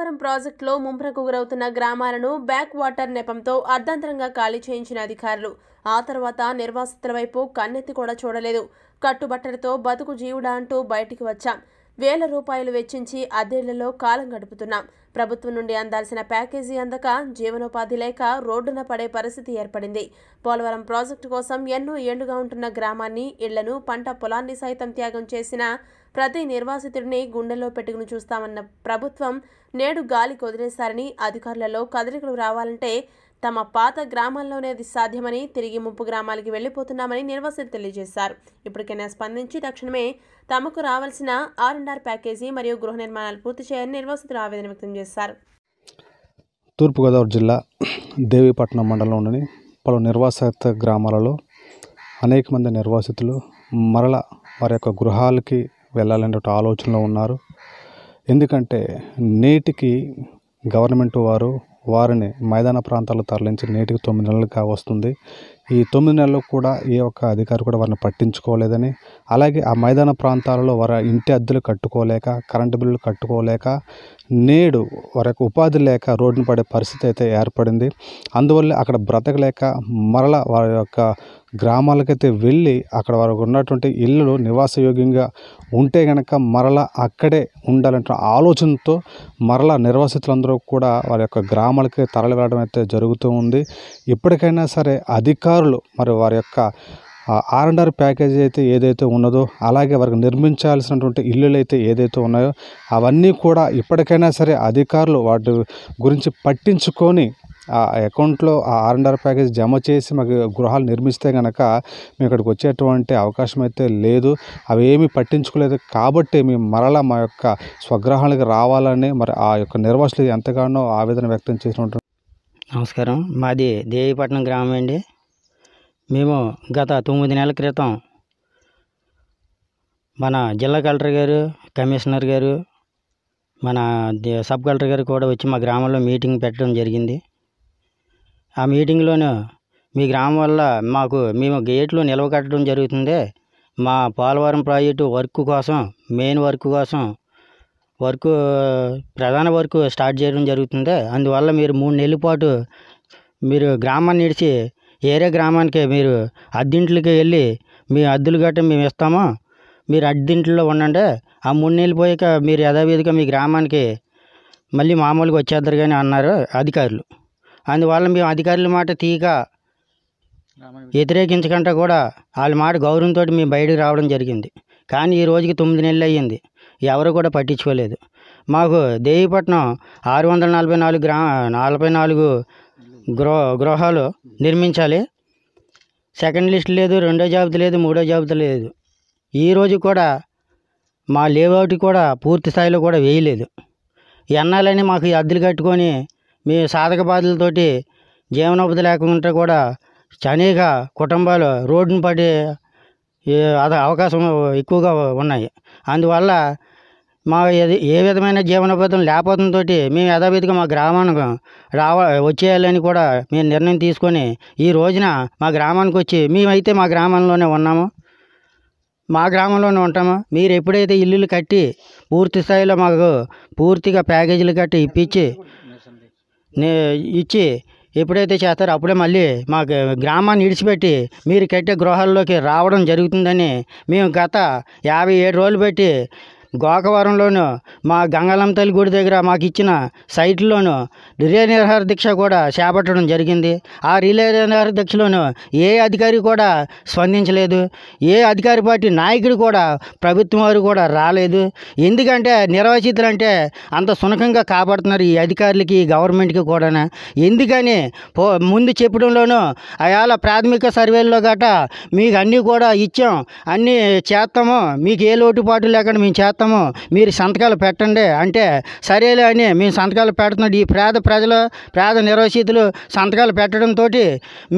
పోలవరం ప్రాజెక్టులో ముంపునకు గురవుతున్న గ్రామాలను బ్యాక్ వాటర్ నెపంతో అర్ధాంతరంగా ఖాళీ చేయించిన అధికారులు. ఆ తర్వాత నిర్వాసితుల వైపు కన్నెత్తి కూడా చూడలేదు. కట్టుబట్టలతో బతుకు జీవుడా అంటూ బయటికి వచ్చాం. వేల రూపాయలు వెచ్చించి అద్దెళ్ళలో కాలం గడుపుతున్నాం. ప్రభుత్వం నుండి అందాల్సిన ప్యాకేజీ అందక జీవనోపాధి లేక రోడ్డున పడే పరిస్థితి ఏర్పడింది. పోలవరం ప్రాజెక్టు కోసం ఎన్నో ఏళ్ళుగా ఉంటున్న గ్రామాన్ని ఇళ్ళను పంట పొలాన్ని సైతం త్యాగం చేసిన ప్రతి నిర్వాసితుడిని గుండెల్లో పెట్టుకుని చూస్తామన్న ప్రభుత్వం నేడు గాలి కొదిలేశారని అధికారులలో కదలికలు రావాలంటే తమ పాత గ్రామాల్లోనే అది సాధ్యమని తిరిగి ముప్పు గ్రామాలకి వెళ్ళిపోతున్నామని నిర్వాసితులు తెలియజేశారు. ఇప్పటికైనా స్పందించి తక్షణమే తమకు రావాల్సిన ఆర్ఎండ్ఆర్ ప్యాకేజీ మరియు గృహ నిర్మాణాలు పూర్తి చేయాలని నిర్వాసితులు ఆవేదన వ్యక్తం చేశారు. తూర్పుగోదావరి జిల్లా దేవీపట్నం మండలంలోని పలు నిర్వాసిత గ్రామాలలో అనేక మంది నిర్వాసితులు మరల వారి యొక్క గృహాలకి వెళ్ళాలనే ఆలోచనలో ఉన్నారు. ఎందుకంటే నేటికి గవర్నమెంట్ వారు వారిని మైదాన ప్రాంతాలకు తరలించి నేటికి తొమ్మిది నెలలుగా వస్తుంది. ఈ తొమ్మిది నెలలు కూడా ఏ ఒక్క అధికారి కూడా వారిని పట్టించుకోలేదని అలాగే ఆ మైదాన ప్రాంతాలలో వారి ఇంటి అద్దెలు కట్టుకోలేక కరెంటు బిల్లులు కట్టుకోలేక నేడు వారి యొక్క ఉపాధి లేక రోడ్డున పడే పరిస్థితి అయితే ఏర్పడింది. అందువల్ల అక్కడ బ్రతకలేక మరల వారి యొక్క గ్రామాలకైతే వెళ్ళి అక్కడ వారికి ఉన్నటువంటి ఇల్లులు నివాసయోగ్యంగా ఉంటే గనక మరల అక్కడే ఉండాలంటే ఆలోచనతో మరల నిర్వాసితులందరూ కూడా వారి యొక్క గ్రామాలకి తరలి వెళ్ళడం అయితే జరుగుతూ ఉంది. ఇప్పటికైనా సరే అధికారులు మరి వారి యొక్క ఆర్ అండ్ ఆర్ ప్యాకేజీ అయితే ఏదైతే ఉన్నదో అలాగే వారికి నిర్మించాల్సినటువంటి ఇల్లులు అయితే ఏదైతే ఉన్నాయో అవన్నీ కూడా ఇప్పటికైనా సరే అధికారులు వాటి గురించి పట్టించుకొని ఆ అకౌంట్లో ఆ ఆర్ అండ్ ఆర్ ప్యాకేజ్ జమ చేసి మాకు గృహాలు నిర్మిస్తే కనుక మేము ఇక్కడికి వచ్చేటువంటి అవకాశం అయితే లేదు. అవి ఏమీ పట్టించుకోలేదు. కాబట్టి మేము మరలా మా యొక్క స్వగ్రహాలకు రావాలని మరి ఆ యొక్క నిర్వాసులు ఎంతగానో ఆవేదన వ్యక్తం చేసినట్టు నమస్కారం. మాది దేవీపట్నం గ్రామం అండి. మేము గత తొమ్మిది నెలల క్రితం మన జిల్లా కలెక్టర్ గారు కమిషనర్ గారు మన సబ్ కలెక్టర్ గారు కూడా వచ్చి మా గ్రామంలో మీటింగ్ పెట్టడం జరిగింది. ఆ మీటింగ్లోనూ మీ గ్రామం వల్ల మాకు మేము గేట్లు నిల్వ కట్టడం జరుగుతుంది. మా పోలవరం ప్రాజెక్టు వర్క్ కోసం మెయిన్ వర్క్ కోసం వర్క్ ప్రధాన వర్క్ స్టార్ట్ చేయడం జరుగుతుంది. అందువల్ల మీరు మూడు నెలల పాటు మీరు గ్రామాన్ని ఇడిచి ఏరే గ్రామానికి మీరు అద్దింట్లకి వెళ్ళి మీ అద్దెలు గట్ట మేము ఇస్తాము? మీరు అద్దింట్లో ఉండండి. ఆ మూడు నెలలు పోయాక మీరు యథావిధిగా మీ గ్రామానికి మళ్ళీ మామూలుగా వచ్చేద్దరు కానీ అన్నారు అధికారులు. అందువల్ల మేము అధికారుల మాట తీయక వ్యతిరేకించకుండా కూడా వాళ్ళ మాట గౌరవంతో మేము బయటకు రావడం జరిగింది. కానీ ఈ రోజుకి తొమ్మిది నెలలు అయ్యింది. ఎవరు కూడా పట్టించుకోలేదు. మాకు దేవీపట్నం ఆరు వందల నలభై నాలుగు గ్రా నలభై నాలుగు గృహ గృహాలు నిర్మించాలి. సెకండ్ లిస్ట్ లేదు రెండో జాబితా లేదు మూడో జాబితా లేదు. ఈ రోజు కూడా మా లేఅవుట్ కూడా పూర్తి స్థాయిలో కూడా వేయలేదు. ఎన్నాలని మాకు అద్దెలు కట్టుకొని మీ సాధక బాధలతోటి జీవనోపాధి లేకుండా కూడా అనేక కుటుంబాలు రోడ్డును పడే అవకాశం ఎక్కువగా ఉన్నాయి. అందువల్ల మా ఏ విధమైన జీవనోపాధం లేకపోవడంతో మేము యథావిధిగా మా గ్రామానికి రావ వచ్చేయాలని కూడా మేము నిర్ణయం తీసుకొని ఈ రోజున మా గ్రామానికి వచ్చి మేమైతే మా గ్రామంలోనే ఉన్నాము. మా గ్రామంలోనే ఉంటాము. మీరు ఎప్పుడైతే ఇల్లులు కట్టి పూర్తి స్థాయిలో మాకు పూర్తిగా ప్యాకేజీలు కట్టి ఇప్పించి ఇచ్చి ఎప్పుడైతే చేస్తారో అప్పుడే మళ్ళీ మా గ్రామాన్ని విడిచిపెట్టి మీరు కట్టే గృహాల్లోకి రావడం జరుగుతుందని మేము గత యాభై ఏడు రోజులు పెట్టి గోకవరంలోను మా గంగాలమ్మ తల్లి గుడి దగ్గర మాకు ఇచ్చిన సైట్లోను రిలే నిర్హార దీక్ష కూడా చేపట్టడం జరిగింది. ఆ రిలే నిరహార దీక్షలోను ఏ అధికారి కూడా స్పందించలేదు. ఏ అధికారి పార్టీ నాయకుడు కూడా ప్రభుత్వం వారు కూడా రాలేదు. ఎందుకంటే నిర్వచితులు అంటే అంత సునకంగా కాపాడుతున్నారు ఈ అధికారులకి గవర్నమెంట్కి కూడా ఎందుకని పో ముందు చెప్పడంలోనూ అయాల ప్రాథమిక సర్వేల్లో గట మీకు అన్నీ కూడా ఇచ్చాం. అన్నీ చేస్తాము. మీకు ఏ లోటుపాటు లేకుండా మేము చేస్తాం. చేస్తాము మీరు సంతకాలు పెట్టండి. అంటే సరేలే అని మేము సంతకాలు పెడుతున్నాడు ఈ పేద ప్రజలు పేద నిర్వసితులు సంతకాలు పెట్టడంతో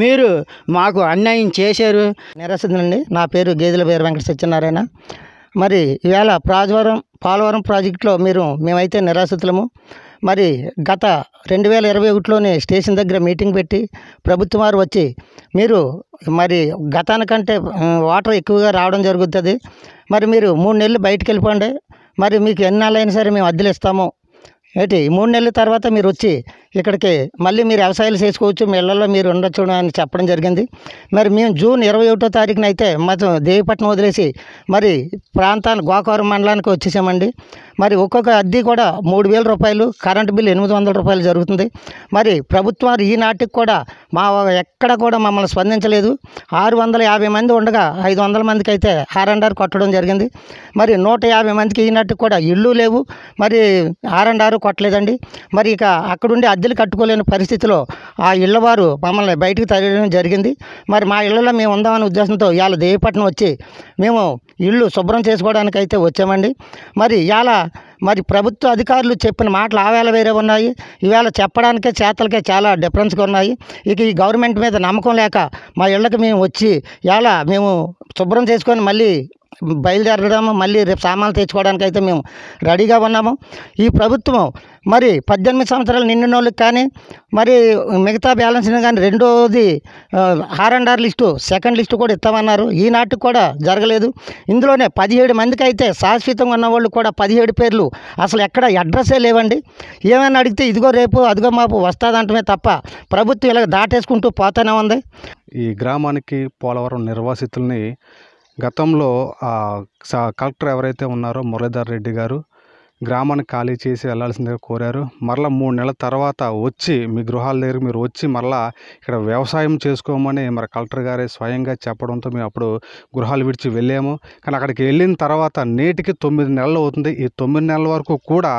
మీరు మాకు అన్యాయం చేశారు. నిరసితులండి నా పేరు గేదెల పేరు వెంకట సత్యనారాయణ. మరి ఈవేళ ప్రాజవరం పోలవరం ప్రాజెక్టులో మీరు మేమైతే నిరాశితులము మరి గత రెండు వేల ఇరవై ఒకటిలోనే స్టేషన్ దగ్గర మీటింగ్ పెట్టి ప్రభుత్వం వారు వచ్చి మీరు మరి గతానికంటే వాటర్ ఎక్కువగా రావడం జరుగుతుంది. మరి మీరు మూడు నెలలు బయటికి వెళ్ళిపోండి మరి మీకు ఎన్ని నెలలు సరే మేము అద్దెలు ఇస్తాము. ఏంటి? మూడు నెలల తర్వాత మీరు వచ్చి ఇక్కడికి మళ్ళీ మీరు వ్యవసాయాలు చేసుకోవచ్చు మీ ఇళ్ళలో మీరు ఉండొచ్చు అని చెప్పడం జరిగింది. మరి మేము జూన్ ఇరవై ఒకటో తారీఖున అయితే మొత్తం దేవిపట్నం వదిలేసి మరి ప్రాంతాన్ని గోకవరం మండలానికి వచ్చేసామండి. మరి ఒక్కొక్క అద్దె కూడా మూడు వేల రూపాయలు కరెంటు బిల్లు ఎనిమిది వందల రూపాయలు జరుగుతుంది. మరి ప్రభుత్వం ఈనాటికి కూడా మా ఎక్కడ కూడా మమ్మల్ని స్పందించలేదు. ఆరు వందల యాభై మంది ఉండగా ఐదు వందల మందికి అయితే ఆర్ఎన్ఆర్ కొట్టడం జరిగింది. మరి నూట యాభై మందికి ఈనాటికి కూడా ఇళ్ళు లేవు. మరి ఆర్ఎన్ఆర్ కొట్టలేదండి. మరి ఇక అక్కడుండి అద్దెలు కట్టుకోలేని పరిస్థితిలో ఆ ఇళ్ళవారు మమ్మల్ని బయటకు తరలించడం జరిగింది. మరి మా ఇళ్ళలో మేము ఉందామనే ఉద్దేశంతో ఇవాళ దేవిపట్నం వచ్చి మేము ఇల్లు శుభ్రం చేసుకోవడానికి అయితే వచ్చామండి. మరి ఇవాళ మరి ప్రభుత్వ అధికారులు చెప్పిన మాటలు ఆవేళ వేరే ఉన్నాయి. ఈవేళ చెప్పడానికే చేతలకే చాలా డిఫరెన్స్గా ఉన్నాయి. ఇక ఈ గవర్నమెంట్ మీద నమ్మకం లేక మా ఇళ్ళకి మేము వచ్చి ఇలా మేము శుభ్రం చేసుకొని మళ్ళీ బయలుదేరడము మళ్ళీ రేపు సామాన్లు తెచ్చుకోవడానికి అయితే మేము రెడీగా ఉన్నాము. ఈ ప్రభుత్వం మరి పద్దెనిమిది సంవత్సరాలు నిండిన వాళ్ళకి కానీ మరి మిగతా బ్యాలెన్స్ కానీ రెండోది R and R list second list కూడా ఇస్తామన్నారు. ఈనాటికి కూడా జరగలేదు. ఇందులోనే పదిహేడు మందికి అయితే శాశ్వతంగా ఉన్న వాళ్ళు కూడా పదిహేడు పేర్లు. అసలు ఎక్కడ అడ్రస్సే లేవండి. ఏమైనా అడిగితే ఇదిగో రేపు అదిగో మాపు వస్తుందంటమే తప్ప ప్రభుత్వం ఇలా దాటేసుకుంటూ పోతూనే ఉంది. ఈ గ్రామానికి పోలవరం నిర్వాసితుల్ని గతంలో ఆ, స- కలెక్టర్ ఎవరైతే ఉన్నారో మురళీధర్ రెడ్డి గారు గ్రామాన్ని ఖాళీ చేసి వెళ్ళాల్సిందిగా కోరారు. మరలా మూడు నెలల తర్వాత వచ్చి మీ గృహాల దగ్గర మీరు వచ్చి మరలా ఇక్కడ వ్యవసాయం చేసుకోమని మరి కలెక్టర్ గారే స్వయంగా చెప్పడంతో మేము అప్పుడు గృహాలు విడిచి వెళ్ళాము. కానీ అక్కడికి వెళ్ళిన తర్వాత నేటికి తొమ్మిది నెలలు అవుతుంది. ఈ తొమ్మిది నెలల వరకు కూడా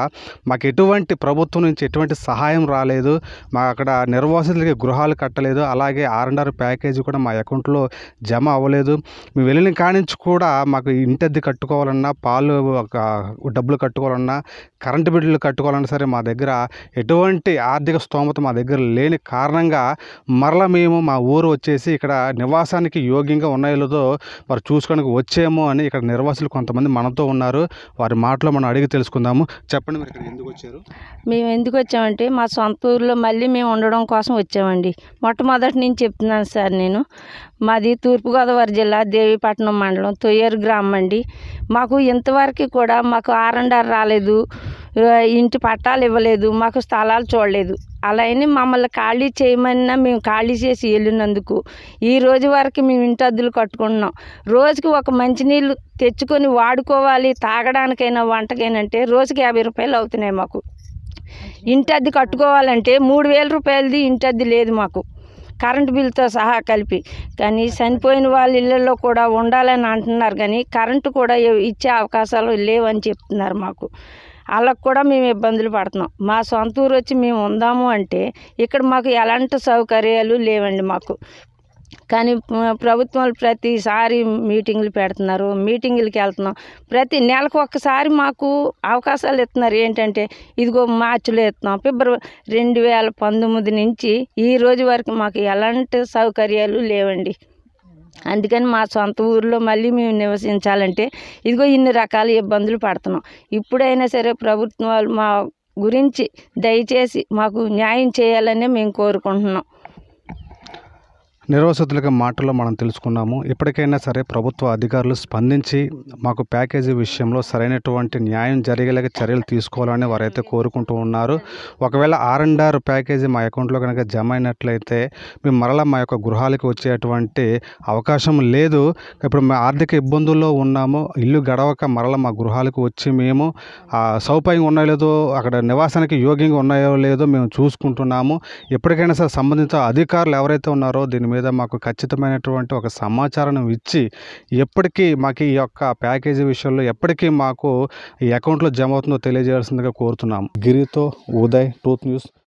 మాకు ఎటువంటి ప్రభుత్వం నుంచి ఎటువంటి సహాయం రాలేదు. మా అక్కడ నిర్వాసితులకి గృహాలు కట్టలేదు. అలాగే ఆర్ అండ్ ఆర్ ప్యాకేజీ కూడా మా అకౌంట్లో జమ అవ్వలేదు. మేము వెళ్ళిన కానించి కూడా మాకు ఇంటద్దె కట్టుకోవాలన్నా పాలు ఒక డబ్బులు కట్టుకోవాలన్నా కరెంటు బిల్లులు కట్టుకోవాలన్నా సరే మా దగ్గర ఎటువంటి ఆర్థిక స్తోమత మా దగ్గర లేని కారణంగా మరల మేము మా ఊరు వచ్చేసి ఇక్కడ నివాసానికి యోగ్యంగా ఉన్నాయో లేదో వారు చూసుకోడానికి వచ్చాము అని ఇక్కడ నిర్వాసులు కొంతమంది మనతో ఉన్నారు. వారి మాటలో మనం అడిగి తెలుసుకుందాము. చెప్పండి మీరు ఇక్కడ ఎందుకు వచ్చారు? మేము ఎందుకు వచ్చామంటే మా సొంత ఊర్లో మళ్ళీ మేము ఉండడం కోసం వచ్చామండి. మొట్టమొదటి నుంచి చెప్తున్నాను సార్ నేను. మాది తూర్పుగోదావరి జిల్లా దేవీపట్నం మండలం తొయ్యేరు గ్రామం అండి. మాకు ఇంతవరకు కూడా మాకు ఆర్ అండ్ ఆర్ రాలేదు. ఆ, ఇంటి పట్టాలు ఇవ్వలేదు మాకు స్థలాలు చూడలేదు. అలా అని మమ్మల్ని ఖాళీ చేయమన్నా మేము ఖాళీ చేసి వెళ్ళినందుకు ఈ రోజు వరకు మేము ఇంటి అద్దెలు కట్టుకుంటున్నాం. రోజుకి ఒక మంచినీళ్ళు తెచ్చుకొని వాడుకోవాలి తాగడానికైనా వంటకైనా అంటే రోజుకి యాభై రూపాయలు అవుతున్నాయి మాకు. ఇంటి అద్దె కట్టుకోవాలంటే మూడు వేల రూపాయలది ఇంటి అద్దె లేదు మాకు. కరెంటు బిల్లుతో సహా కలిపి. కానీ చనిపోయిన వాళ్ళ ఇళ్ళల్లో కూడా ఉండాలని అంటున్నారు. కానీ కరెంటు కూడా ఇచ్చే అవకాశాలు లేవని చెప్తున్నారు మాకు. వాళ్ళకు కూడా మేము ఇబ్బందులు పడుతున్నాం. మా సొంత ఊరు వచ్చి మేము ఉందాము అంటే ఇక్కడ మాకు ఎలాంటి సౌకర్యాలు లేవండి మాకు. కానీ ప్రభుత్వాలు ప్రతిసారి మీటింగులు పెడుతున్నారు. మీటింగులకి వెళ్తున్నాం. ప్రతి నెలకు ఒక్కసారి మాకు అవకాశాలు ఇస్తున్నారు. ఏంటంటే ఇదిగో మార్చిలో ఇస్తున్నాం. ఫిబ్రవరి రెండు వేల పంతొమ్మిది నుంచి ఈ రోజు వరకు మాకు ఎలాంటి సౌకర్యాలు లేవండి. అందుకని మా సొంత ఊర్లో మళ్ళీ మేము నివసించాలంటే ఇదిగో ఇన్ని రకాల ఇబ్బందులు పడుతున్నాం. ఇప్పుడైనా సరే ప్రభుత్వాలు మా గురించి దయచేసి మాకు న్యాయం చేయాలనే మేము కోరుకుంటున్నాం. నిర్వసతులకి మాటల్లో మనం తెలుసుకున్నాము. ఇప్పటికైనా సరే ప్రభుత్వ అధికారులు స్పందించి మాకు ప్యాకేజీ విషయంలో సరైనటువంటి న్యాయం జరిగేలాగా చర్యలు తీసుకోవాలని వారైతే కోరుకుంటూ ఉన్నారు. ఒకవేళ ఆర్ అండ్ ఆర్ ప్యాకేజీ మా అకౌంట్లో కనుక జమ అయినట్లయితే మేము మరలా మా యొక్క గృహాలకు వచ్చేటువంటి అవకాశం లేదు. ఇప్పుడు మేము ఆర్థిక ఇబ్బందుల్లో ఉన్నాము. ఇల్లు గడవక మరలా మా గృహాలకు వచ్చి మేము ఆ సౌకర్యంగా ఉన్నాయో లేదో అక్కడ నివాసానికి యోగ్యంగా ఉన్నాయో లేదో మేము చూసుకుంటున్నాము. ఎప్పటికైనా సరే సంబంధిత అధికారులు ఎవరైతే ఉన్నారో దీని మీద మాకు ఖచ్చితమైనటువంటి ఒక సమాచారం ఇచ్చి ఎప్పటికీ మాకు ఈ యొక్క ప్యాకేజీ విషయంలో ఎప్పటికీ మాకు ఈ అకౌంట్లో జమ అవుతుందో తెలియజేయాల్సిందిగా కోరుతున్నాము. గిరితో ఉదయ్ టూత్ న్యూస్.